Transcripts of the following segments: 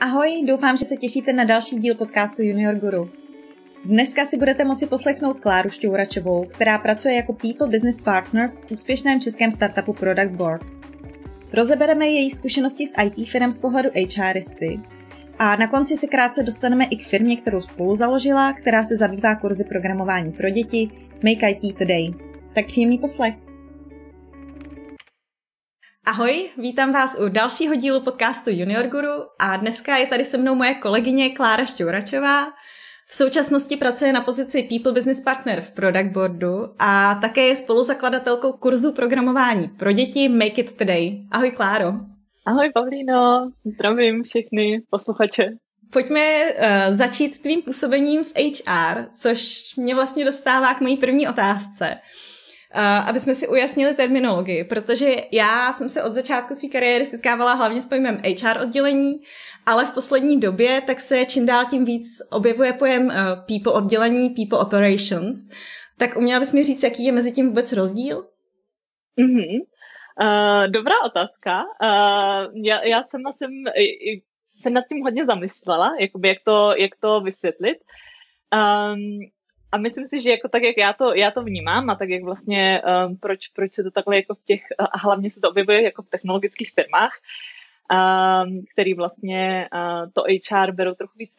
Ahoj, doufám, že se těšíte na další díl podcastu Junior Guru. Dneska si budete moci poslechnout Kláru Šťouračovou, která pracuje jako People Business Partner v úspěšném českém startupu Product Board. Rozebereme její zkušenosti s IT firm z pohledu HRisty a na konci se krátce dostaneme i k firmě, kterou spolu založila, která se zabývá kurzy programování pro děti Make IT Today. Tak příjemný poslech. Ahoj, vítám vás u dalšího dílu podcastu Junior Guru a dneska je tady se mnou moje kolegyně Klára Šťouračová. V současnosti pracuje na pozici People Business Partner v Product Boardu a také je spoluzakladatelkou kurzu programování pro děti Make It Today. Ahoj Kláro. Ahoj Pavlíno, zdravím všechny posluchače. Pojďme uh, začít tvým působením v HR, což mě vlastně dostává k mojí první otázce. Uh, aby jsme si ujasnili terminologii, protože já jsem se od začátku své kariéry setkávala hlavně s pojmem HR oddělení, ale v poslední době tak se čím dál tím víc objevuje pojem uh, people oddělení, people operations. Tak uměla bys mi říct, jaký je mezi tím vůbec rozdíl? Mm-hmm. Uh, dobrá otázka. Uh, já, já sama jsem se nad tím hodně zamyslela, jakoby jak to, jak to vysvětlit. Um, a myslím si, že jako tak, jak já to, já to vnímám a tak, jak vlastně, um, proč, proč se to takhle jako v těch, a hlavně se to objevuje jako v technologických firmách, um, který vlastně uh, to HR berou trochu víc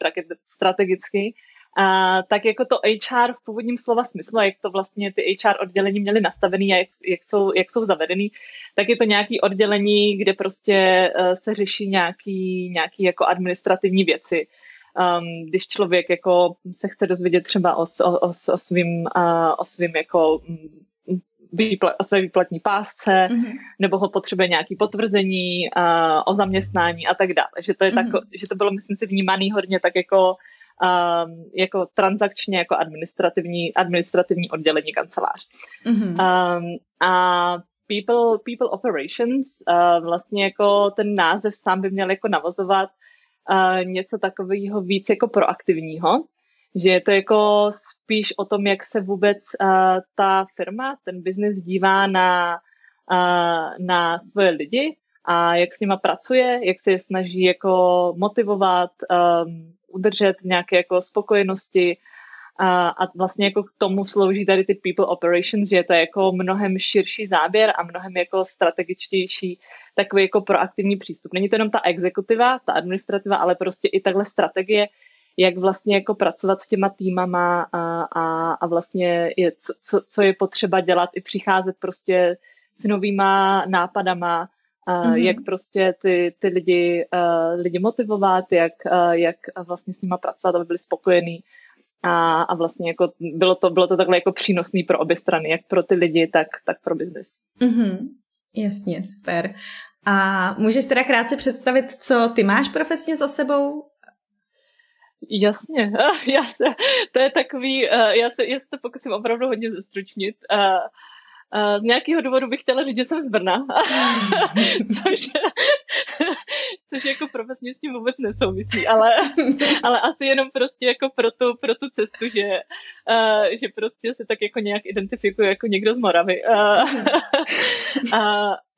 strategicky, a tak jako to HR v původním slova smyslu, jak to vlastně ty HR oddělení měly nastavený a jak, jak, jsou, jak jsou zavedený, tak je to nějaký oddělení, kde prostě uh, se řeší nějaký, nějaký jako administrativní věci. Um, když člověk jako se chce dozvědět třeba o, o, o, o svým, uh, o svým jako mm, o své výplatní pásce, mm-hmm. nebo ho potřebuje nějaký potvrzení uh, o zaměstnání a tak dále. Že to, je mm-hmm. tak, že to bylo, myslím si, vnímaný hodně tak jako um, jako transakčně, jako administrativní, administrativní oddělení kancelář. Mm-hmm. Um, a people, people operations, uh, vlastně jako ten název sám by měl jako navozovat uh, něco takového víc jako proaktivního, že je to jako spíš o tom, jak se vůbec uh, ta firma, ten biznis dívá na, uh, na svoje lidi a jak s nima pracuje, jak se je snaží jako motivovat, um, udržet nějaké jako spokojenosti a, a vlastně jako k tomu slouží tady ty people operations, že je to jako mnohem širší záběr a mnohem jako strategičtější takový jako proaktivní přístup. Není to jenom ta exekutiva, ta administrativa, ale prostě i takhle strategie, jak vlastně jako pracovat s těma týmama a, a, a vlastně je, co, co je potřeba dělat, i přicházet prostě s novýma nápadama, mm-hmm. jak prostě ty, ty lidi, uh, lidi motivovat, jak, uh, jak vlastně s nima pracovat, aby byli spokojení. A, a vlastně jako bylo to, bylo to takhle jako přínosný pro obě strany, jak pro ty lidi, tak, tak pro biznis. Mm-hmm. Jasně, super. A můžeš teda krátce představit, co ty máš profesně za sebou? Jasně, já se, to je takový, já se, já se to pokusím opravdu hodně zestručnit. Z nějakého důvodu bych chtěla říct, že jsem z Brna, což, což jako profesně s tím vůbec nesouvisí, ale, ale asi jenom prostě jako pro tu, pro tu cestu, že, že prostě se tak jako nějak identifikuju jako někdo z Moravy. Uh,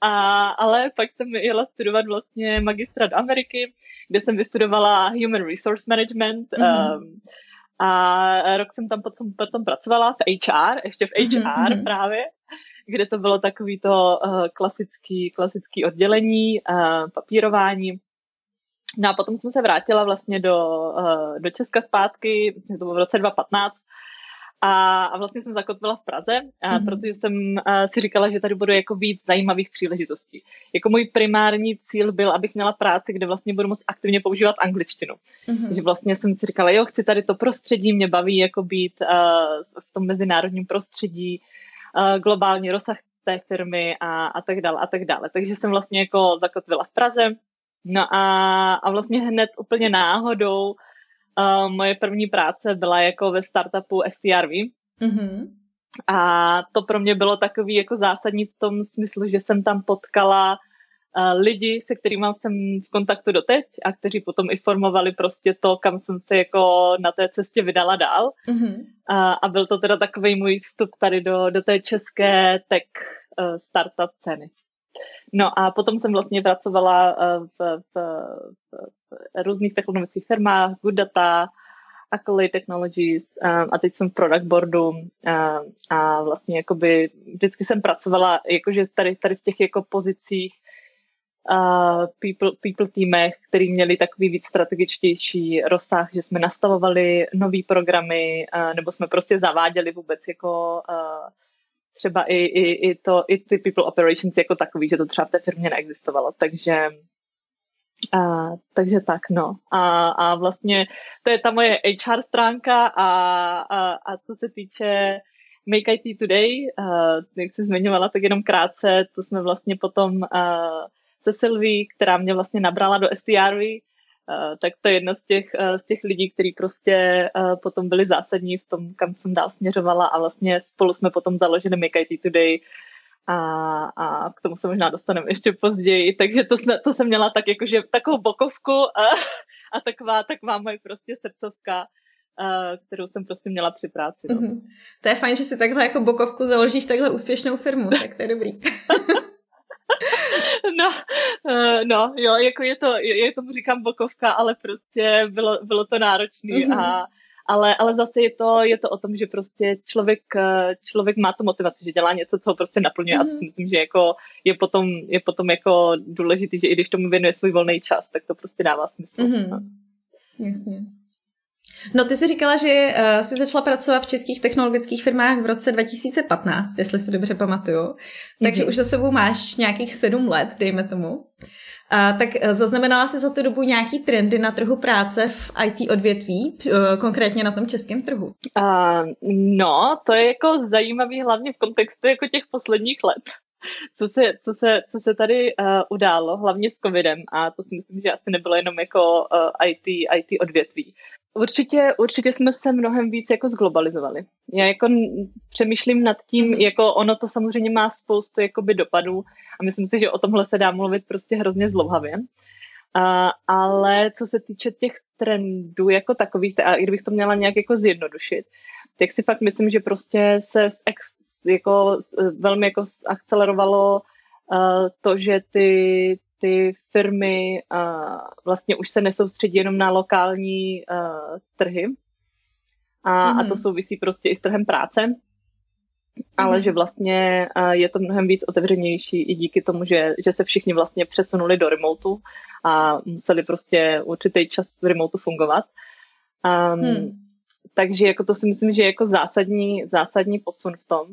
a, ale pak jsem jela studovat vlastně magistra do Ameriky, kde jsem vystudovala Human Resource Management, mm-hmm. A rok jsem tam potom, potom pracovala v HR, ještě v HR mm-hmm. právě, kde to bylo takový to uh, klasický, klasický oddělení, uh, papírování. No a potom jsem se vrátila vlastně do, uh, do Česka zpátky, myslím, to bylo v roce 2015, a, a vlastně jsem zakotvila v Praze, a mm-hmm. protože jsem a, si říkala, že tady budu jako víc zajímavých příležitostí. Jako můj primární cíl byl, abych měla práci, kde vlastně budu moc aktivně používat angličtinu. Mm-hmm. Že vlastně jsem si říkala, jo, chci tady to prostředí, mě baví jako být a, v tom mezinárodním prostředí, a, globální rozsah té firmy a, a tak dále a tak dále. Takže jsem vlastně jako zakotvila v Praze. No a, a vlastně hned úplně náhodou Uh, moje první práce byla jako ve startupu STRV. Mm-hmm. A to pro mě bylo takový jako zásadní v tom smyslu, že jsem tam potkala uh, lidi, se kterými jsem v kontaktu doteď a kteří potom i formovali prostě to, kam jsem se jako na té cestě vydala dál. Mm-hmm. A, a byl to teda takový můj vstup tady do, do té české tech uh, startup ceny. No a potom jsem vlastně pracovala v, v, v, v různých technologických firmách, Good Data, Accolade Technologies um, a teď jsem v product boardu um, a vlastně jakoby vždycky jsem pracovala jakože tady, tady v těch jako pozicích uh, people, people týmech, který měli takový víc strategičtější rozsah, že jsme nastavovali nové programy uh, nebo jsme prostě zaváděli vůbec jako uh, třeba i, i, i, to, i ty people operations jako takový, že to třeba v té firmě neexistovalo. Takže a, takže tak, no. A, a vlastně to je ta moje HR stránka a, a, a co se týče Make IT Today, uh, jak jsi zmiňovala, tak jenom krátce, to jsme vlastně potom uh, se Sylvie, která mě vlastně nabrala do STR, uh, tak to je jedna z těch, uh, z těch lidí, kteří prostě uh, potom byli zásadní v tom, kam jsem dál směřovala a vlastně spolu jsme potom založili Make IT Today, a, a k tomu se možná dostaneme ještě později, takže to, jsme, to jsem měla tak jakože takovou bokovku a, a taková, taková moje prostě srdcovka, kterou jsem prostě měla při práci. No. Mm-hmm. To je fajn, že si takhle jako bokovku založíš takhle úspěšnou firmu, tak to je dobrý. no, uh, no, jo, jako je to, je, tomu říkám bokovka, ale prostě bylo, bylo to náročné mm-hmm. a ale, ale zase je to, je to o tom, že prostě člověk, eh, člověk má tu motivaci, že dělá něco, co ho prostě naplňuje mm-hmm. a to si mhm. myslím, že jako je potom, je potom jako důležitý, že i když tomu věnuje svůj volný čas, tak to prostě dává smysl. Mm-hmm. Jasně. No ty jsi říkala, že uh, jsi začala pracovat v českých technologických firmách v roce 2015, jestli si dobře pamatuju. Takže mm-hmm. už za sebou máš nějakých sedm let, dejme tomu. A, tak e, zaznamenala jsi za tu dobu nějaký trendy na trhu práce v IT odvětví, e, konkrétně na tom českém trhu? Uh, no, to je jako zajímavý hlavně v kontextu jako těch posledních let. Co se, co se, co se tady uh, událo, hlavně s covidem, a to si myslím, že asi nebylo jenom jako uh, IT, IT odvětví. Určitě, určitě jsme se mnohem víc jako zglobalizovali. Já jako přemýšlím nad tím, mhm. jako ono to samozřejmě má spoustu jakoby dopadů a myslím si, že o tomhle se dá mluvit prostě hrozně zlouhavě. A, ale co se týče těch trendů jako takových, a i kdybych to měla nějak jako zjednodušit, tak si fakt myslím, že prostě se ex, jako, velmi jako akcelerovalo uh, to, že ty, ty firmy uh, vlastně už se nesoustředí jenom na lokální uh, trhy a, mm-hmm. a to mhm. souvisí prostě i s trhem práce, ale mm-hmm. že vlastně je to mnohem víc otevřenější i díky tomu, že, že se všichni vlastně přesunuli do remotu a museli prostě určitý čas v remotu fungovat. Um, hmm. Takže jako to si myslím, že je jako zásadní, zásadní posun v tom.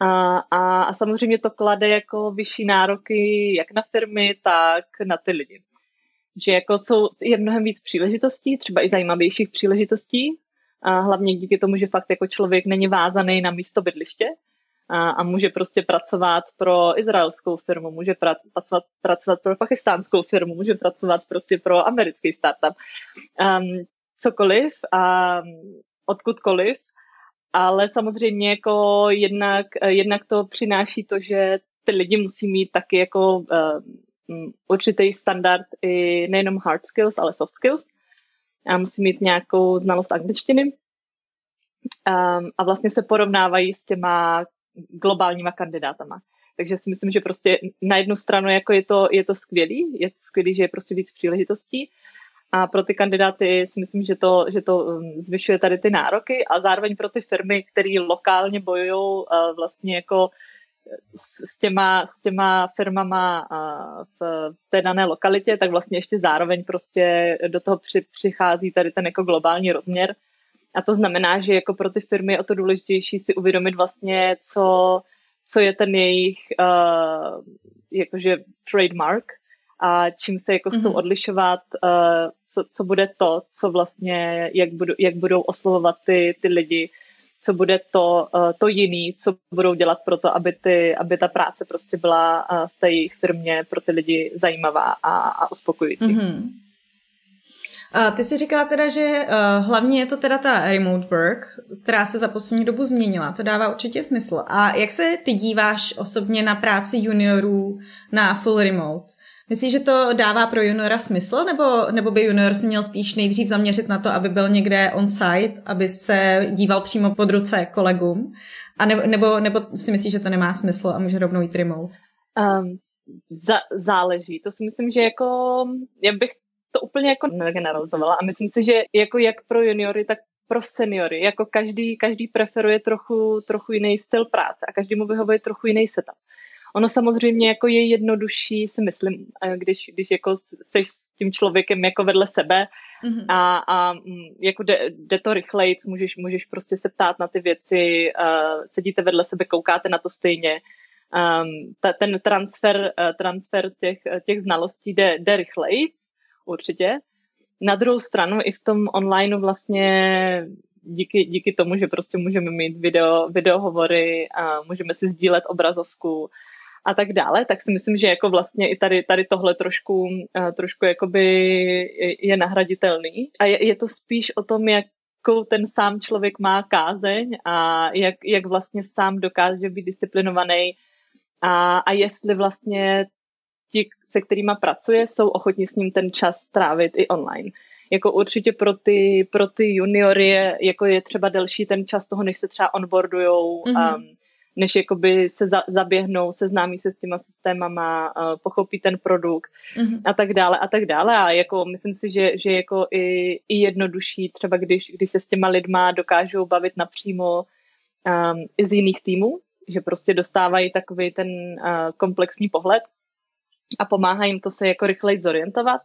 A, a, a samozřejmě to klade jako vyšší nároky jak na firmy, tak na ty lidi. Že jako jsou, je mnohem víc příležitostí, třeba i zajímavějších příležitostí, a hlavně díky tomu, že fakt jako člověk není vázaný na místo bydliště a, a může prostě pracovat pro izraelskou firmu, může pracovat, pracovat pro pakistánskou firmu, může pracovat prostě pro americký startup. Um, cokoliv a odkudkoliv ale samozřejmě jako jednak, eh, jednak to přináší to, že ty lidi musí mít taky jako uh, určitý standard i nejenom hard skills, ale soft skills. A musí mít nějakou znalost angličtiny. Um, a vlastně se porovnávají s těma globálníma kandidátama. Takže si myslím, že prostě na jednu stranu jako je to, je to skvělý, je to skvělý, že je prostě víc příležitostí, a pro ty kandidáty si myslím, že to, že to um, zvyšuje tady ty nároky a zároveň pro ty firmy, které lokálně bojují uh, vlastně jako s těma, s těma firmama uh, v, v té dané lokalitě, tak vlastně ještě zároveň prostě do toho při, přichází tady ten jako globální rozměr. A to znamená, že jako pro ty firmy je o to důležitější si uvědomit vlastně, co, co je ten jejich uh, jakože trademark, a čím se jako chcou mm-hmm. odlišovat, uh, co, co bude to, co vlastně, jak, budu, jak budou oslovovat ty, ty lidi, co bude to, uh, to jiný, co budou dělat pro to, aby, ty, aby ta práce prostě byla uh, v té jejich firmě pro ty lidi zajímavá a, a uspokojující. Mm-hmm. A ty jsi říkala teda, že uh, hlavně je to teda ta remote work, která se za poslední dobu změnila. To dává určitě smysl. A jak se ty díváš osobně na práci juniorů na full remote? Myslíš, že to dává pro juniora smysl, nebo, nebo by junior si měl spíš nejdřív zaměřit na to, aby byl někde on-site, aby se díval přímo pod ruce kolegům? A nebo, nebo, nebo si myslíš, že to nemá smysl a může rovnou jít remote? Um, za, záleží. To si myslím, že jako, já bych to úplně jako negeneralizovala a myslím si, že jako jak pro juniory, tak pro seniory, jako každý, každý preferuje trochu, trochu jiný styl práce a každý mu vyhovuje trochu jiný setup. Ono samozřejmě jako je jednodušší, si myslím, eh, když, když jako seš s tím člověkem jako vedle sebe mm-hmm. a, a mm, jako jde, jde to rychleji, můžeš, můžeš prostě se ptát na ty věci, uh, sedíte vedle sebe, koukáte na to stejně. Um, ta, ten transfer, uh, transfer těch, těch znalostí jde, jde rychleji, určitě. Na druhou stranu i v tom online vlastně díky, díky tomu, že prostě můžeme mít video, videohovory a můžeme si sdílet obrazovku a tak dále, tak si myslím, že jako vlastně i tady, tady tohle trošku, uh, trošku jakoby je, nahraditelný. A je, je to spíš o tom, jakou ten sám člověk má kázeň a jak, jak vlastně sám dokáže být disciplinovaný a, a jestli vlastně ti, se kterými pracuje, jsou ochotní s ním ten čas strávit i online. Jako určitě pro ty, pro ty juniory je, jako je třeba delší ten čas toho, než se třeba onboardujou, mm-hmm. um, než jakoby se za, zaběhnou, seznámí se s těma systémama, uh, pochopí ten produkt mm-hmm. a tak dále a tak dále. A jako myslím si, že, že jako i, i jednodušší třeba, když, když se s těma lidma dokážou bavit napřímo um, i z jiných týmů, že prostě dostávají takový ten uh, komplexní pohled a pomáhá jim to se jako rychleji zorientovat,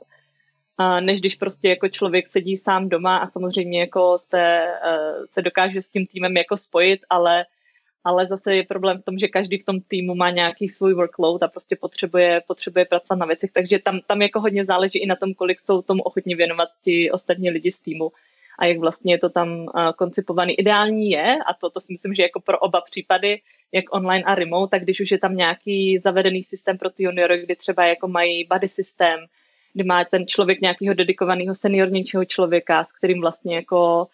uh, než když prostě jako člověk sedí sám doma a samozřejmě jako se, uh, se dokáže s tím týmem jako spojit, ale ale zase je problém v tom, že každý v tom týmu má nějaký svůj workload a prostě potřebuje, potřebuje pracovat na věcech, takže tam, tam jako hodně záleží i na tom, kolik jsou tomu ochotně věnovat ti ostatní lidi z týmu a jak vlastně je to tam uh, koncipovaný. Ideální je, a to, to si myslím, že jako pro oba případy, jak online a remote, tak když už je tam nějaký zavedený systém pro ty juniory, kdy třeba jako mají buddy systém, kdy má ten člověk nějakého dedikovaného seniornějšího člověka, s kterým vlastně jako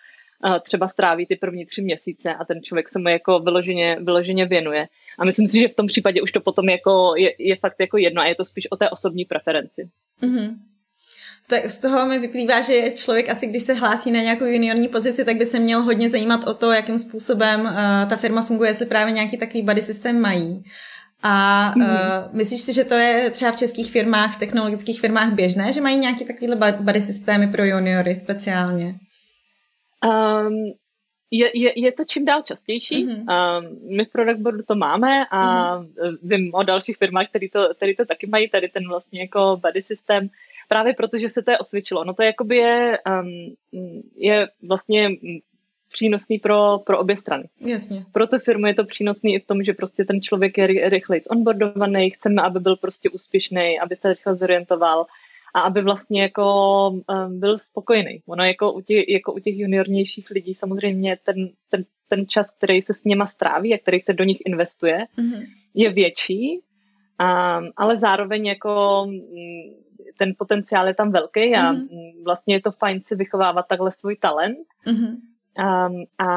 třeba stráví ty první tři měsíce a ten člověk se mu jako vyloženě, vyloženě věnuje. A myslím si, že v tom případě už to potom jako je, je fakt jako jedno a je to spíš o té osobní preferenci. Mm-hmm. Tak z toho mi vyplývá, že člověk asi, když se hlásí na nějakou juniorní pozici, tak by se měl hodně zajímat o to, jakým způsobem uh, ta firma funguje, jestli právě nějaký takový buddy systém mají. A mm-hmm. uh, myslíš si, že to je třeba v českých firmách, technologických firmách běžné, že mají nějaký takovýhle buddy systémy pro juniory speciálně? Um, je, je, je to čím dál častější. Mm-hmm. Um, my v Product Boardu to máme a mm-hmm. vím o dalších firmách, které to, který to taky mají, tady ten vlastně jako buddy systém, právě protože se to je osvědčilo. No to jakoby je, um, je vlastně přínosný pro, pro obě strany. Jasně. Pro tu firmu je to přínosný i v tom, že prostě ten člověk je rychleji onboardovaný, chceme, aby byl prostě úspěšný, aby se rychle zorientoval, a aby vlastně jako um, byl spokojený. Ono jako u, těch, jako u těch juniornějších lidí samozřejmě ten, ten, ten čas, který se s něma stráví a který se do nich investuje, mm-hmm. je větší, um, ale zároveň jako mm, ten potenciál je tam velký a mm-hmm. vlastně je to fajn si vychovávat takhle svůj talent. Mm-hmm. Um, a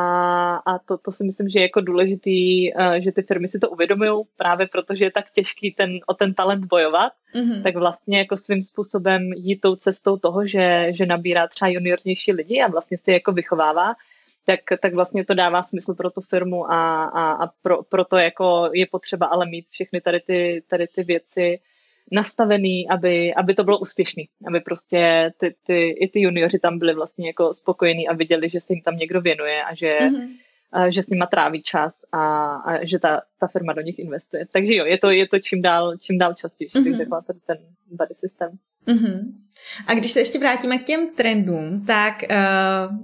a to, to si myslím, že je jako důležitý, uh, že ty firmy si to uvědomují právě protože je tak těžký ten, o ten talent bojovat, mm-hmm. tak vlastně jako svým způsobem jít tou cestou toho, že, že nabírá třeba juniornější lidi a vlastně si jako vychovává, tak, tak vlastně to dává smysl pro tu firmu a, a, a pro, pro to jako je potřeba ale mít všechny tady ty, tady ty věci nastavený, aby, aby to bylo úspěšný, aby prostě ty, ty, i ty junioři tam byli vlastně jako spokojení a viděli, že se jim tam někdo věnuje a že, mm-hmm. a, že s nima tráví čas a, a že ta, ta firma do nich investuje. Takže jo, je to, je to čím dál, čím dál častější, mm-hmm. bych řekla, ten, ten buddy systém. Mm-hmm. A když se ještě vrátíme k těm trendům, tak uh,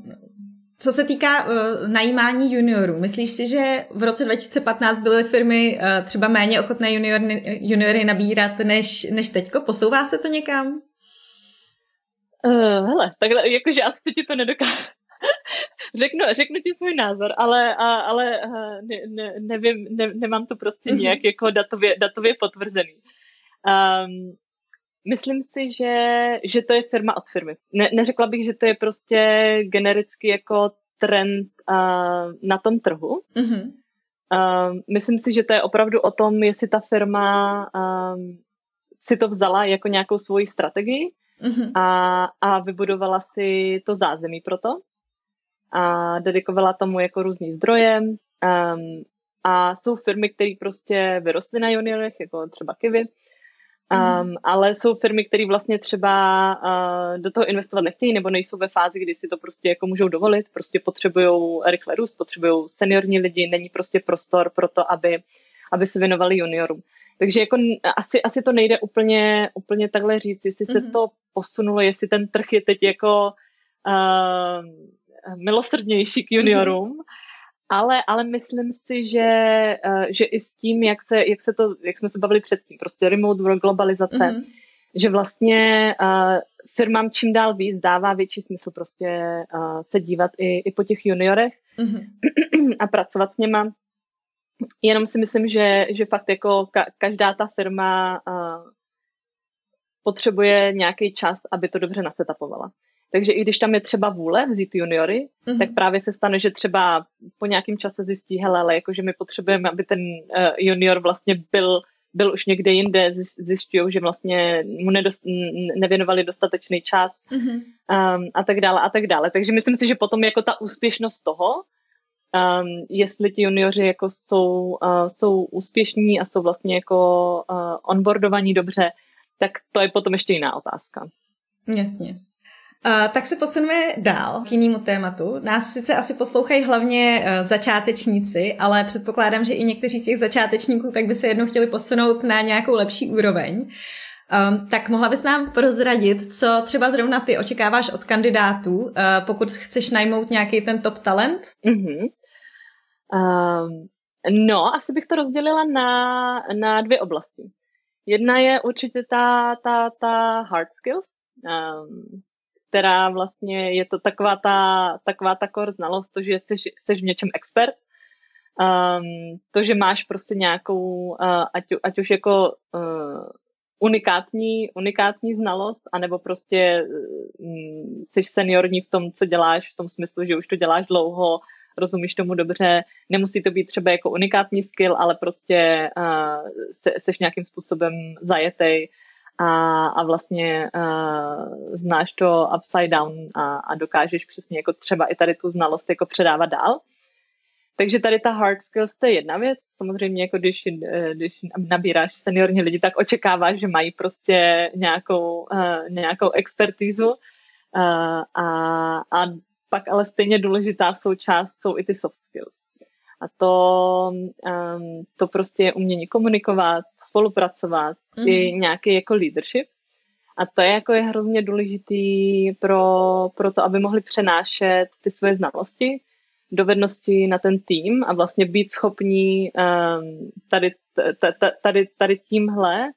co se týká uh, najímání juniorů, myslíš si, že v roce 2015 byly firmy uh, třeba méně ochotné juniory, juniory nabírat než, než teďko? Posouvá se to někam? Uh, hele, takhle, jakože asi ti to nedokážu. řeknu, řeknu ti svůj názor, ale, a, ale ne, ne, nevím, ne, nemám to prostě mhm. nějak jako datově, datově potvrzený. Um, Myslím si, že, že to je firma od firmy. Ne, neřekla bych, že to je prostě genericky jako trend uh, na tom trhu. Mm-hmm. Uh, myslím si, že to je opravdu o tom, jestli ta firma um, si to vzala jako nějakou svoji strategii mm-hmm. a, a vybudovala si to zázemí pro to a dedikovala tomu jako různý zdroje. Um, a jsou firmy, které prostě vyrostly na juniorech, jako třeba Kivy, Um, ale jsou firmy, které vlastně třeba uh, do toho investovat nechtějí nebo nejsou ve fázi, kdy si to prostě jako můžou dovolit, prostě potřebují rychle růst, potřebují seniorní lidi, není prostě prostor pro to, aby, aby se věnovali juniorům. Takže jako asi, asi to nejde úplně, úplně takhle říct, jestli mm-hmm. se mhm. to posunulo, jestli ten trh je teď jako uh, milosrdnější k juniorům, mm-hmm. Ale, ale myslím si, že, uh, že i s tím, jak, se, jak, se to, jak jsme se bavili předtím, prostě remote work, globalizace, mm-hmm. že vlastně uh, firmám čím dál víc dává větší smysl prostě uh, se dívat i, i po těch juniorech mm-hmm. a pracovat s něma. Jenom si myslím, že, že fakt jako ka, každá ta firma uh, potřebuje nějaký čas, aby to dobře nasetapovala. Takže i když tam je třeba vůle vzít juniory, mm-hmm. tak právě se stane, že třeba po nějakém čase zjistí, hele, ale jakože my potřebujeme, aby ten uh, junior vlastně byl, byl už někde jinde, zjišťují, že vlastně mu nedost, nevěnovali dostatečný čas mm-hmm. um, a tak dále a tak dále. Takže myslím si, že potom jako ta úspěšnost toho, um, jestli ti junioři jako jsou, uh, jsou úspěšní a jsou vlastně jako uh, onboardovaní dobře, tak to je potom ještě jiná otázka. Jasně. Uh, tak se posuneme dál k jinému tématu. Nás sice asi poslouchají hlavně uh, začátečníci, ale předpokládám, že i někteří z těch začátečníků tak by se jednou chtěli posunout na nějakou lepší úroveň. Um, tak mohla bys nám prozradit, co třeba zrovna ty očekáváš od kandidátů, uh, pokud chceš najmout nějaký ten top talent? Mm-hmm. Um, no, asi bych to rozdělila na, na dvě oblasti. Jedna je určitě ta, ta, ta hard skills, um, která vlastně je to taková ta, taková ta core znalost, to, že jsi, jsi v něčem expert, um, to, že máš prostě nějakou, uh, ať, ať už jako uh, unikátní, unikátní znalost, anebo prostě um, jsi seniorní v tom, co děláš, v tom smyslu, že už to děláš dlouho, rozumíš tomu dobře, nemusí to být třeba jako unikátní skill, ale prostě uh, se, seš nějakým způsobem zajetej a, a vlastně uh, znáš to upside down a, a dokážeš přesně jako třeba i tady tu znalost jako předávat dál. Takže tady ta hard skills to je jedna věc. Samozřejmě, jako když, eh, když nabíráš seniorní lidi, tak očekáváš, že mají prostě nějakou, uh, nějakou expertízu. Uh, a, a pak ale stejně důležitá součást jsou i ty soft skills. A to, um, to prostě je umění komunikovat, spolupracovat, mm. i nějaký jako leadership. A to je jako je hrozně důležitý pro, pro to, aby mohli přenášet ty svoje znalosti, dovednosti na ten tým a vlastně být schopní um, tady, tady, tady tímhle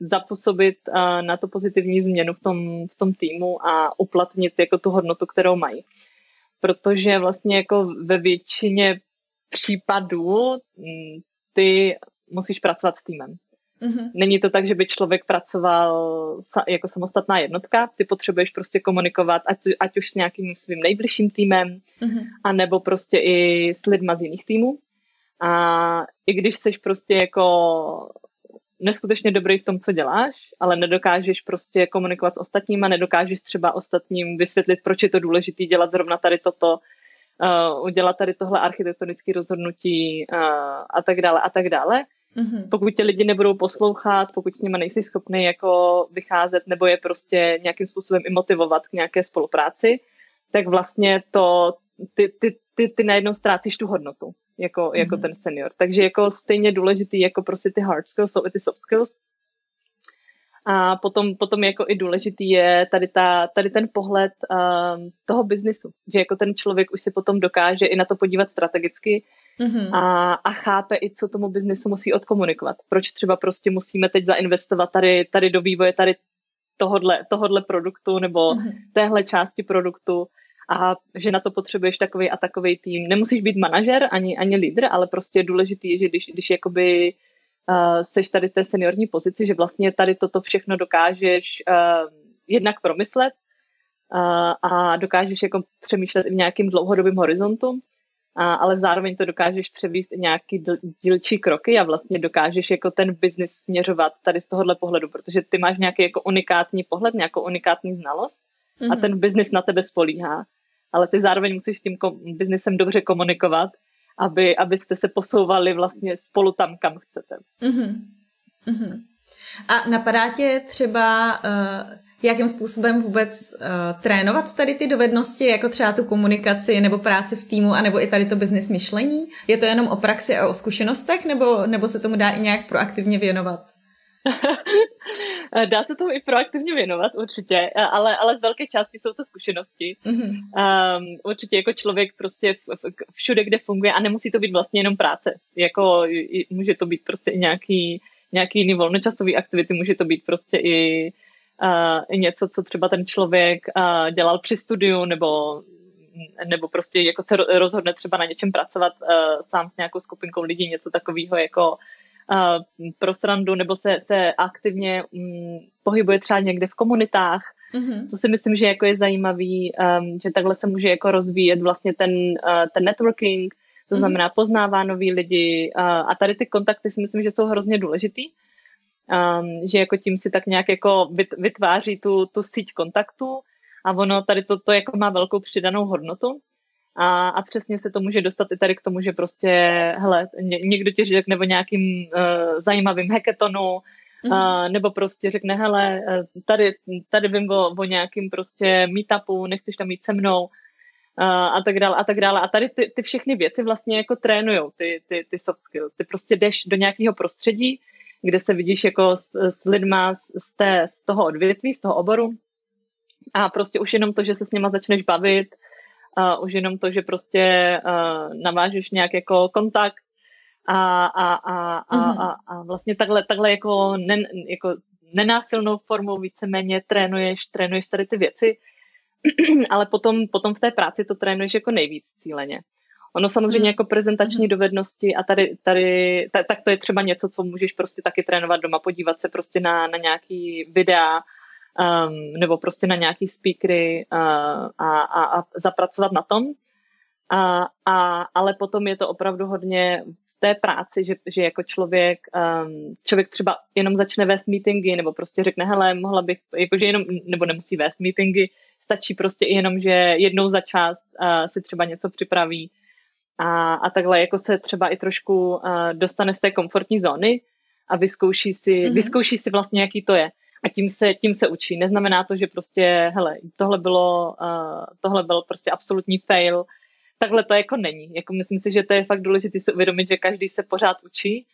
zapůsobit uh, na to pozitivní změnu v tom, v tom týmu a uplatnit jako tu hodnotu, kterou mají. Protože vlastně jako ve většině případů mm, ty musíš pracovat s týmem. Mm-hmm. Není to tak, že by člověk pracoval jako samostatná jednotka, ty potřebuješ prostě komunikovat, ať, ať už s nějakým svým nejbližším týmem, mm-hmm. anebo prostě i s lidma z jiných týmů. A i když jsi prostě jako neskutečně dobrý v tom, co děláš, ale nedokážeš prostě komunikovat s ostatníma, nedokážeš třeba ostatním vysvětlit, proč je to důležité dělat zrovna tady toto, uh, udělat tady tohle architektonické rozhodnutí uh, a tak dále a tak dále. Mm-hmm. Pokud tě lidi nebudou poslouchat, pokud s nimi nejsi schopný jako vycházet nebo je prostě nějakým způsobem i motivovat k nějaké spolupráci, tak vlastně to, ty, ty, ty, ty najednou ztrácíš tu hodnotu jako, mm-hmm. jako ten senior. Takže jako stejně důležitý jako prostě ty hard skills jsou i ty soft skills. A potom, potom jako i důležitý je tady, ta, tady ten pohled um, toho biznisu, že jako ten člověk už si potom dokáže i na to podívat strategicky mm-hmm. a, a chápe i, co tomu biznisu musí odkomunikovat. Proč třeba prostě musíme teď zainvestovat tady, tady do vývoje tady tohodle, tohodle produktu nebo mm-hmm. téhle části produktu a že na to potřebuješ takový a takový tým. Nemusíš být manažer ani, ani lídr, ale prostě je důležitý, že když, když jakoby uh, seš tady v té seniorní pozici, že vlastně tady toto všechno dokážeš uh, jednak promyslet uh, a dokážeš jako přemýšlet i v nějakým dlouhodobým horizontu, a, ale zároveň to dokážeš převíst i nějaký dílčí kroky a vlastně dokážeš jako ten biznis směřovat tady z tohohle pohledu, protože ty máš nějaký jako unikátní pohled, nějakou unikátní znalost mm-hmm. a mhm. ten biznis na tebe spolíhá. Ale ty zároveň musíš s tím kom- biznisem dobře komunikovat aby, abyste se posouvali vlastně spolu tam, kam chcete. Mm-hmm. Mm-hmm. A napadá tě třeba, uh, jakým způsobem vůbec uh, trénovat tady ty dovednosti, jako třeba tu komunikaci nebo práci v týmu, anebo i tady to business myšlení? Je to jenom o praxi a o zkušenostech, nebo, nebo se tomu dá i nějak proaktivně věnovat? Dá se tomu i proaktivně věnovat, určitě, ale, ale z velké části jsou to zkušenosti. Mm-hmm. Um, určitě jako člověk prostě v, v, všude, kde funguje a nemusí to být vlastně jenom práce. Jako může to být prostě i nějaký, nějaký jiný volnočasový aktivity, může to být prostě i, uh, něco, co třeba ten člověk uh, dělal při studiu nebo nebo prostě jako se rozhodne třeba na něčem pracovat uh, sám s nějakou skupinkou lidí, něco takového jako pro srandu nebo se, se aktivně um, pohybuje třeba někde v komunitách. Mm-hmm. To si myslím, že jako je zajímavý, um, že takhle se může jako rozvíjet vlastně ten, uh, ten networking, to mm-hmm. znamená poznává nový lidi uh, a tady ty kontakty si myslím, že jsou hrozně důležitý. Um, že jako tím si tak nějak jako vytváří tu, tu síť kontaktů a ono tady to, to jako má velkou přidanou hodnotu. A, a přesně se to může dostat i tady k tomu, že prostě, hele, ně, někdo ti řekne o nějakým uh, zajímavým hackathonu, Mm-hmm. Uh, nebo prostě řekne, hele, eh, tady, tady vím o, o nějakým prostě meetupu, nechceš tam mít se mnou uh, a tak dále a tak dále. A tady ty, ty všechny věci vlastně jako trénujou, ty, ty, ty soft skills. Ty prostě jdeš do nějakého prostředí, kde se vidíš jako s, s lidma z, z, té, z toho odvětví, z toho oboru a prostě už jenom to, že se s nima začneš bavit, uh, už jenom to, že prostě uh, navážeš nějak jako kontakt a, a, a, a, mm-hmm. a, a vlastně takhle, takhle jako, nen, jako nenásilnou formou víceméně trénuješ, trénuješ tady ty věci, ale potom, potom v té práci to trénuješ jako nejvíc cíleně. Ono samozřejmě mm. jako prezentační mm. dovednosti a tady, tady ta, tak to je třeba něco, co můžeš prostě taky trénovat doma, podívat se prostě na, na nějaký videa, um, nebo prostě na nějaký speakery uh, a, a, a zapracovat na tom. A, a, ale potom je to opravdu hodně v té práci, že, že jako člověk, um, člověk třeba jenom začne vést meetingy, nebo prostě řekne, hele, mohla bych, jakože jenom, nebo nemusí vést meetingy, stačí prostě i jenom, že jednou za čas uh, si třeba něco připraví a, a takhle jako se třeba i trošku uh, dostane z té komfortní zóny a vyzkouší si, mm-hmm. vyzkouší si vlastně, jaký to je a tím se, tím se učí. Neznamená to, že prostě, hele, tohle bylo, uh, tohle byl prostě absolutní fail. Takhle to jako není. Jako myslím si, že to je fakt důležité si uvědomit, že každý se pořád učí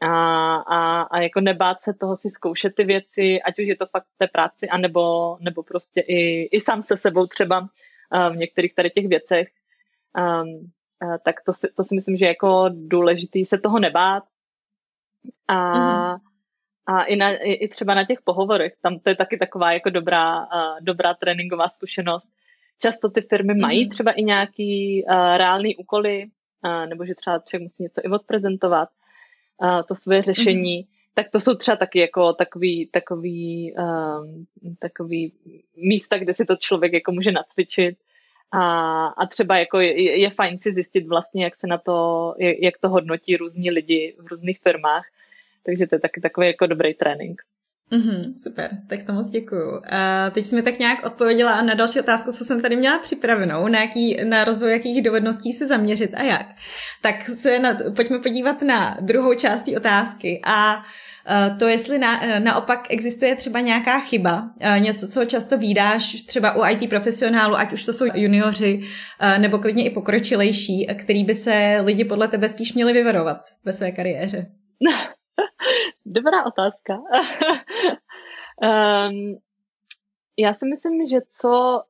a, a, a jako nebát se toho si zkoušet ty věci, ať už je to fakt v té práci, anebo, nebo prostě i, i sám se sebou třeba uh, v některých tady těch věcech. Um, tak to si, to si myslím, že je jako důležitý se toho nebát. A mm-hmm a i, na, i, i třeba na těch pohovorech, tam to je taky taková jako dobrá, uh, dobrá tréninková zkušenost. Často ty firmy mají mm. třeba i nějaký uh, reálný úkoly, uh, nebo že třeba člověk musí něco i odprezentovat, uh, to svoje řešení, mm. tak to jsou třeba taky jako takový, takový, um, takový místa, kde si to člověk jako může nacvičit. A, a třeba jako je, je fajn si zjistit vlastně, jak se na to, jak to hodnotí různí lidi v různých firmách takže to je taky takový jako dobrý trénink. Mm-hmm, super, tak to moc děkuju. A teď jsi mi tak nějak odpověděla na další otázku, co jsem tady měla připravenou, na, jaký, na rozvoj jakých dovedností se zaměřit a jak. Tak se na, pojďme podívat na druhou část té otázky a to, jestli na, naopak existuje třeba nějaká chyba, něco, co často výdáš třeba u IT profesionálu, ať už to jsou junioři nebo klidně i pokročilejší, který by se lidi podle tebe spíš měli vyvarovat ve své kariéře. Dobrá otázka. um, já si myslím, že co,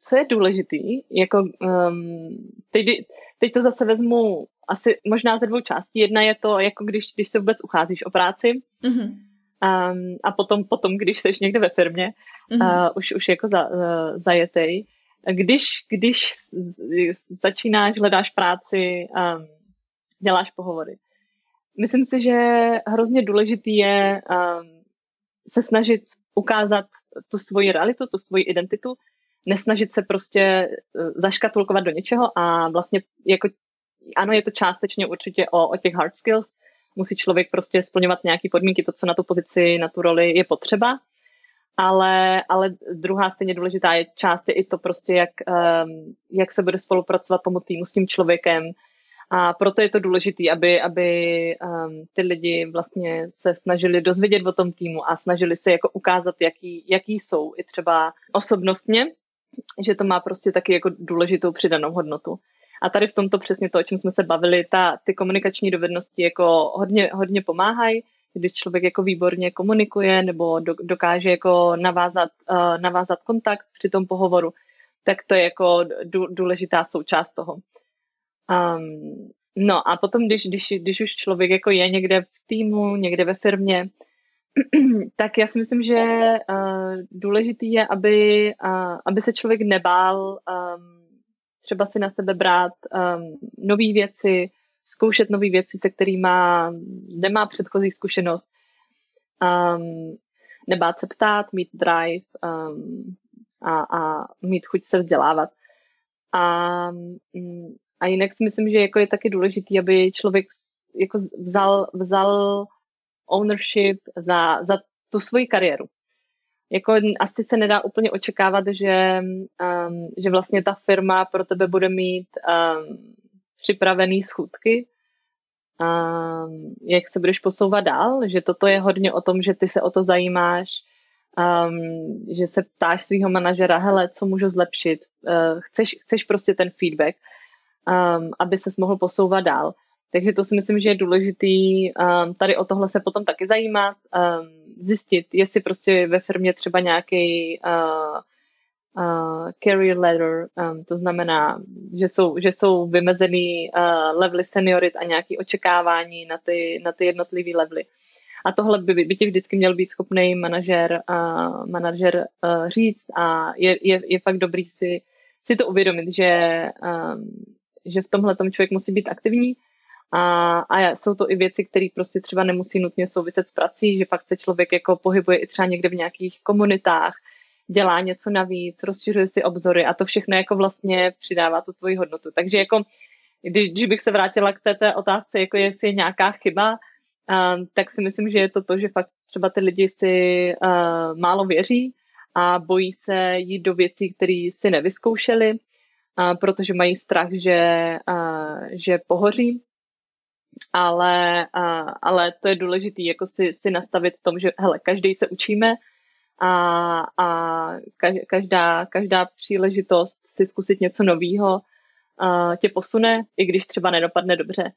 co je důležitý, jako um, teď, teď to zase vezmu asi možná ze dvou částí. Jedna je to, jako když, když se vůbec ucházíš o práci mm-hmm. um, a potom, potom, když jsi někde ve firmě, mm-hmm. uh, už, už jako za, uh, zajetej. Když, když začínáš, hledáš práci, um, děláš pohovory, Myslím si, že hrozně důležitý je um, se snažit ukázat tu svoji realitu, tu svoji identitu, nesnažit se prostě uh, zaškatulkovat do něčeho a vlastně jako ano, je to částečně určitě o, o těch hard skills, musí člověk prostě splňovat nějaké podmínky, to, co na tu pozici, na tu roli je potřeba, ale, ale druhá stejně důležitá je část je i to prostě, jak, um, jak se bude spolupracovat tomu týmu s tím člověkem, A proto je to důležité, aby, aby um, ty lidi vlastně se snažili dozvědět o tom týmu a snažili se jako ukázat, jaký, jaký jsou i třeba osobnostně, že to má prostě taky jako důležitou přidanou hodnotu. A tady v tomto přesně to, o čem jsme se bavili, ta, ty komunikační dovednosti jako hodně, hodně pomáhají, když člověk jako výborně komunikuje nebo do, dokáže jako navázat, uh, navázat kontakt při tom pohovoru, tak to je jako důležitá součást toho. Um, no a potom, když, když, když už člověk jako je někde v týmu, někde ve firmě, tak já si myslím, že uh, důležitý je, aby, uh, aby se člověk nebál um, třeba si na sebe brát um, nové věci, zkoušet nové věci, se kterými nemá předchozí zkušenost, um, nebát se ptát, mít drive um, a, a mít chuť se vzdělávat. A, a jinak si myslím, že jako je taky důležitý, aby člověk jako vzal, vzal ownership za, za tu svoji kariéru. Jako asi se nedá úplně očekávat, že, um, že vlastně ta firma pro tebe bude mít um, připravený schůdky, um, jak se budeš posouvat dál, že toto je hodně o tom, že ty se o to zajímáš, um, že se ptáš svého manažera, hele, co můžu zlepšit, uh, chceš, chceš prostě ten feedback, um, aby se mohl posouvat dál. Takže to si myslím, že je důležitý um, tady o tohle se potom taky zajímat, um, zjistit, jestli prostě ve firmě třeba nějaký uh, uh, career ladder, um, to znamená, že jsou, že jsou vymezený uh, levely seniorit a nějaké očekávání na ty, na ty jednotlivé levely. A tohle by, by ti vždycky měl být schopný manažer, uh, manažer uh, říct a je, je, je fakt dobrý si, si to uvědomit, že, um, že v tomhle tom člověk musí být aktivní a, a jsou to i věci, které prostě třeba nemusí nutně souviset s prací, že fakt se člověk jako pohybuje i třeba někde v nějakých komunitách, dělá něco navíc, rozšiřuje si obzory a to všechno jako vlastně přidává tu tvoji hodnotu. Takže jako, když, bych se vrátila k té, té otázce, jako jestli je nějaká chyba, uh, tak si myslím, že je to to, že fakt třeba ty lidi si uh, málo věří a bojí se jít do věcí, které si nevyzkoušeli, uh, protože mají strach, že, uh, že pohoří. Ale, uh, ale to je důležité jako si, si nastavit v tom, že hele, každý se učíme a, a každá, každá příležitost si zkusit něco nového tě posune, i když třeba nedopadne dobře.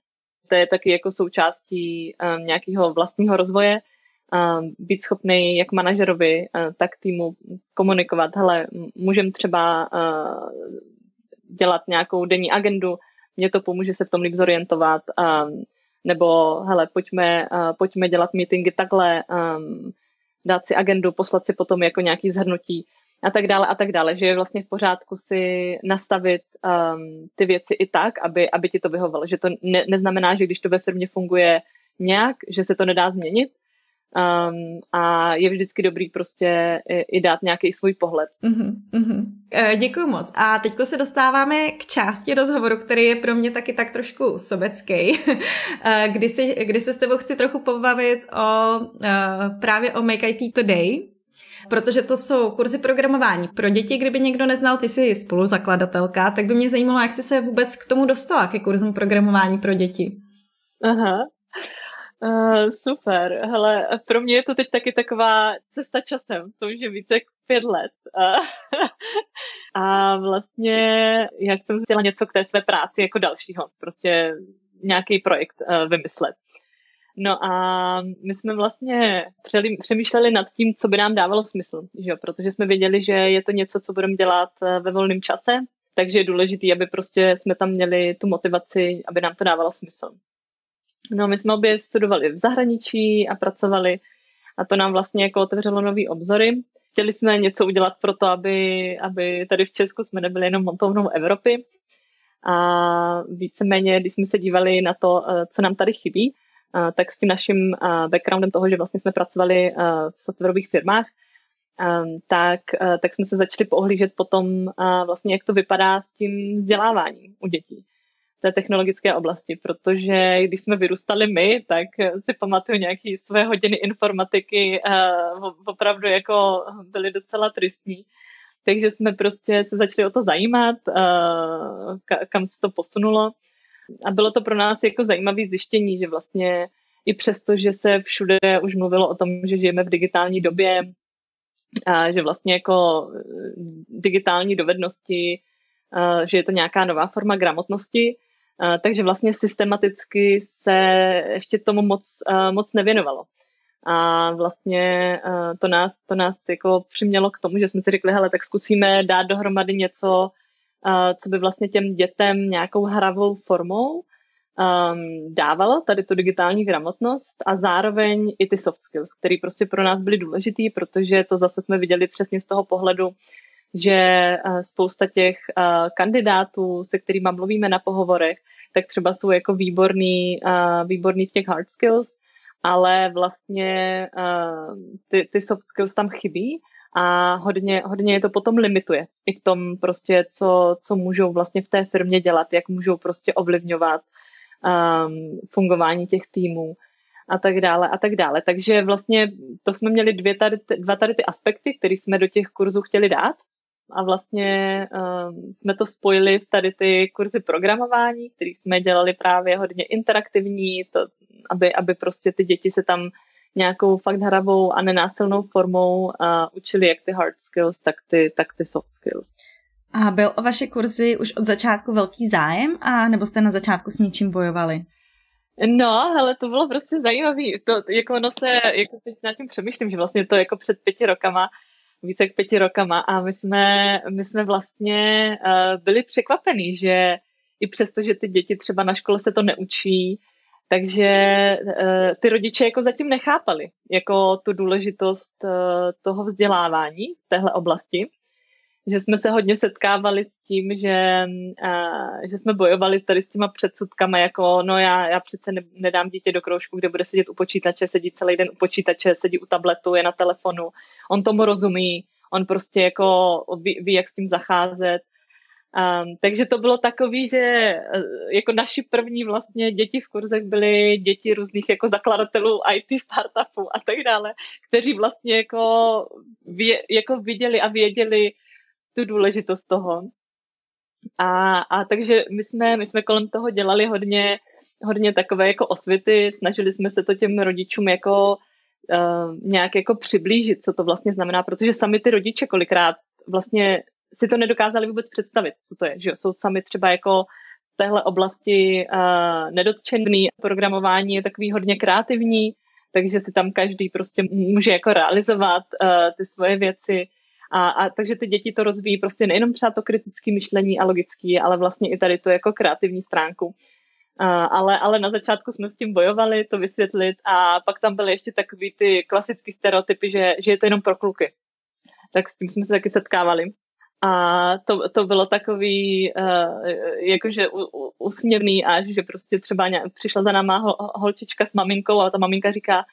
To je taky jako součástí um, nějakého vlastního rozvoje, um, být schopný jak manažerovi, uh, tak týmu komunikovat, hele, můžeme třeba dělat nějakou denní agendu, mě to pomůže se v tom líp zorientovat, um, nebo hele, pojďme, uh, pojďme dělat meetingy takhle, um, dát si agendu, poslat si potom jako nějaký zhrnutí a tak dále a tak dále, že je vlastně v pořádku si nastavit um, ty věci i tak, aby, aby ti to vyhovalo, že to ne, neznamená, že když to ve firmě funguje nějak, že se to nedá změnit, Um, a je vždycky dobrý prostě i, i dát nějaký svůj pohled. Uh-huh, uh-huh. Děkuji moc. A teďko se dostáváme k části rozhovoru, který je pro mě taky tak trošku sobecký, e, kdy, si, kdy se s tebou chci trochu pobavit o uh, právě o Make IT Today, protože to jsou kurzy programování pro děti. Kdyby někdo neznal, ty jsi spoluzakladatelka, tak by mě zajímalo, jak jsi se vůbec k tomu dostala, ke kurzům programování pro děti. Aha, Uh, super, hele, pro mě je to teď taky taková cesta časem, to už je více jak pět let. A vlastně, jak jsem chtěla něco k té své práci jako dalšího, prostě nějaký projekt uh, vymyslet. No a my jsme vlastně přemýšleli nad tím, co by nám dávalo smysl, že jo? protože jsme věděli, že je to něco, co budeme dělat ve volném čase, takže je důležité, aby prostě jsme tam měli tu motivaci, aby nám to dávalo smysl. No, my jsme obě studovali v zahraničí a pracovali a to nám vlastně jako otevřelo nový obzory. Chtěli jsme něco udělat pro to, aby, aby tady v Česku jsme nebyli jenom montovnou Evropy. A víceméně, když jsme se dívali na to, eh, co nám tady chybí, eh, tak s tím naším eh, backgroundem toho, že vlastně jsme pracovali v softwarových firmách, tak, tak jsme se začali pohlížet potom vlastně, jak to vypadá s tím vzděláváním u dětí té technologické oblasti, protože když jsme vyrůstali my, tak si pamatuju nějaké své hodiny informatiky, opravdu jako byly docela tristní. Takže jsme prostě se začali o to zajímat, kam se to posunulo. A bylo to pro nás jako zajímavé zjištění, že vlastně i přesto, že se všude už mluvilo o tom, že žijeme v digitální době, a že vlastně jako eh, digitální dovednosti, že je to nějaká nová forma gramotnosti, takže vlastně systematicky se ještě tomu moc, moc nevěnovalo. A vlastně to nás, to nás jako přimělo k tomu, že jsme si řekli, hele, tak zkusíme dát dohromady něco, co by vlastně těm dětem nějakou hravou formou um, dávalo tady tu digitální gramotnost a zároveň i ty soft skills, které prostě pro nás byly důležitý, protože to zase jsme viděli přesně z toho pohledu, že spousta těch kandidátů, se kterými mluvíme na pohovorech, tak třeba jsou jako výborný, výborný v těch hard skills, ale vlastně ty, ty soft skills tam chybí a hodně, hodně je to potom limituje i v tom prostě, co, co můžou vlastně v té firmě dělat, jak můžou prostě ovlivňovat um, fungování těch týmů a tak dále a tak dále. Takže vlastně to jsme měli dvě tady, dva tady ty aspekty, které jsme do těch kurzů chtěli dát a vlastně um, jsme to spojili v tady ty kurzy programování, které jsme dělali právě hodně interaktivní, to, aby, aby prostě ty děti se tam nějakou fakt hravou a nenásilnou formou uh, učili jak ty hard skills, tak ty, tak ty soft skills. A byl o vaše kurzy už od začátku velký zájem, a nebo jste na začátku s něčím bojovali? No, ale to bylo prostě zajímavé. To, jako ono se, jako teď na tím přemýšlím, že vlastně to jako před pěti rokama více jak pěti rokama a my jsme, my jsme vlastně uh, byli překvapení, že i přesto, že ty děti třeba na škole se to neučí, takže uh, ty rodiče jako zatím nechápali jako tu důležitost uh, toho vzdělávání v téhle oblasti že jsme se hodně setkávali s tím, že, uh, že jsme bojovali tady s těma předsudkama, jako no já, já přece ne, nedám dítě do kroužku, kde bude sedět u počítače, sedí celý den u počítače, sedí u tabletu, je na telefonu. On tomu rozumí, on prostě jako ví, ví jak s tím zacházet. Um, takže to bylo takový, že e, jako naši první vlastně děti v kurzech byly děti různých jako zakladatelů IT startupů a tak dále, kteří vlastně jako, vě, jako viděli a věděli, tu důležitost toho. A, a takže my jsme, my jsme kolem toho dělali hodně, hodně takové jako osvěty, snažili jsme se to těm rodičům jako uh, nějak jako přiblížit, co to vlastně znamená, protože sami ty rodiče kolikrát vlastně si to nedokázali vůbec představit, co to je, že jsou sami třeba jako v téhle oblasti uh, nedotčený. Programování je takový hodně kreativní, takže si tam každý prostě může jako realizovat uh, ty svoje věci. A, a takže ty děti to rozvíjí prostě nejenom třeba to kritické myšlení a logický, ale vlastně i tady to jako kreativní stránku. A, ale, ale na začátku jsme s tím bojovali, to vysvětlit a pak tam byly ještě takový ty klasické stereotypy, že, že je to jenom pro kluky. Tak s tím jsme se taky setkávali. A to, to bylo takový uh, jakože usměvný až, že prostě třeba nějak, přišla za náma hol, holčička s maminkou a ta maminka říká,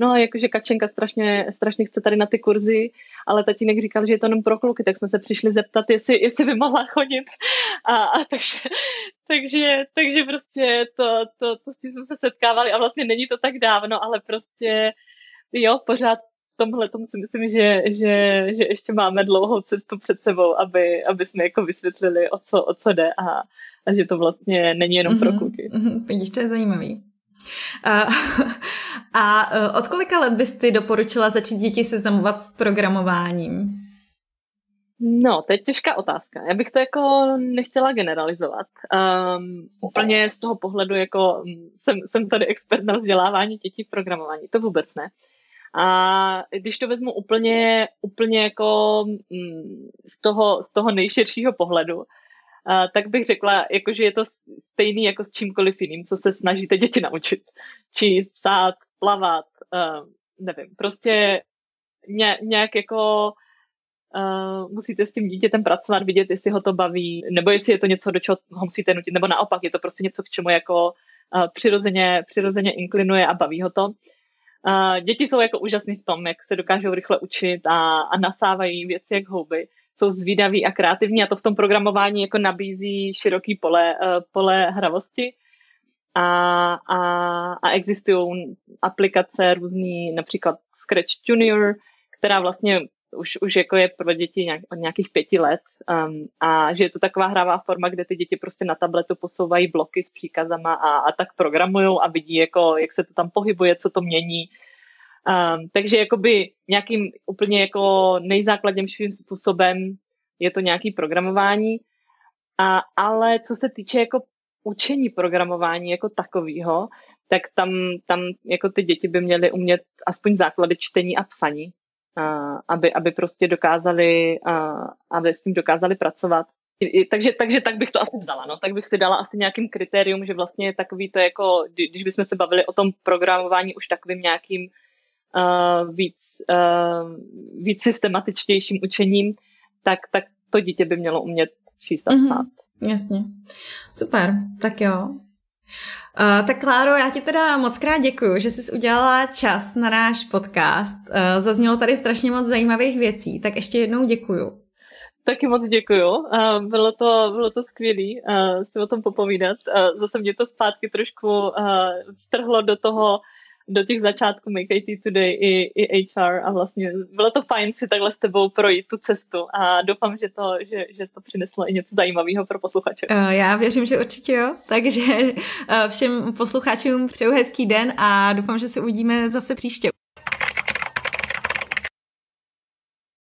no jakože Kačenka strašně, strašně chce tady na ty kurzy, ale tatínek říkal, že je to jenom pro kluky, tak jsme se přišli zeptat, jestli, jestli by mohla chodit. A, a takže, takže, takže prostě to, to, to s tím jsme se setkávali a vlastně není to tak dávno, ale prostě jo, pořád v tomhle tomu si myslím, že, že, že ještě máme dlouhou cestu před sebou, aby, aby jsme jako vysvětlili, o co, o co jde a, a že to vlastně není jenom pro mhm, kluky. Mm-hmm, vidíš, to je zajímavý. A, a e, od kolika let bys ty doporučila začít děti seznamovat s programováním? No, to je těžká otázka. Já bych to jako nechtěla generalizovat. Um, úplně z toho pohledu, jako jsem, jsem tady expert na vzdělávání dětí v programování. To vůbec ne. A když to vezmu úplně, úplně jako z toho, z toho nejširšího pohledu, Uh, tak bych řekla, jako, že je to stejný jako s čímkoliv jiným, co se snažíte děti naučit. Číst, psát, plavat, uh, nevím, prostě ně, nějak jako uh, musíte s tím dítětem pracovat, vidět, jestli ho to baví, nebo jestli je to něco, do čeho ho musíte nutit, nebo naopak, je to prostě něco, k čemu jako uh, přirozeně, přirozeně inklinuje a baví ho to. Uh, děti jsou jako úžasný v tom, jak se dokážou rychle učit a, a nasávají věci jak houby jsou zvídaví a kreativní a to v tom programování jako nabízí široký pole, uh, pole hravosti. A, a, a existují aplikace různý, například Scratch Junior, která vlastně už, už jako je pro děti nějak, od nějakých pěti let um, a že je to taková hravá forma, kde ty děti prostě na tabletu posouvají bloky s příkazama a, a tak programují a vidí, jako, jak se to tam pohybuje, co to mění. Um, takže jakoby nějakým úplně jako nejzákladnějším způsobem je to nějaký programování, a, ale co se týče jako učení programování jako takového, tak tam, tam jako ty děti by měly umět aspoň základy čtení a psaní, a, aby, aby prostě dokázali, a, aby s tím dokázali pracovat. Takže, takže tak bych to asi vzala, no. Tak bych si dala asi nějakým kritérium, že vlastně takový to jako, když bychom se bavili o tom programování už takovým nějakým víc, uh, víc systematičtějším učením, tak, tak to dítě by mělo umět číst a mhm. psát. Mm-hmm, jasně. Super, tak jo. Uh, tak Kláro, já ti teda moc krát děkuju, že jsi udělala čas na náš podcast. Uh, zaznělo tady strašně moc zajímavých věcí, tak ještě jednou děkuju. Taky moc děkuju. Uh, bylo to, bylo to skvělé uh, si o tom popovídat. Uh, zase mě to zpátky trošku uh, strhlo do toho, do těch začátků Make IT Today i, i HR a vlastně bylo to fajn si takhle s tebou projít tu cestu a doufám, že to, že, že to přineslo i něco zajímavého pro posluchače. Uh, já věřím, že určitě jo, takže uh, všem posluchačům přeju hezký den a doufám, že se uvidíme zase příště.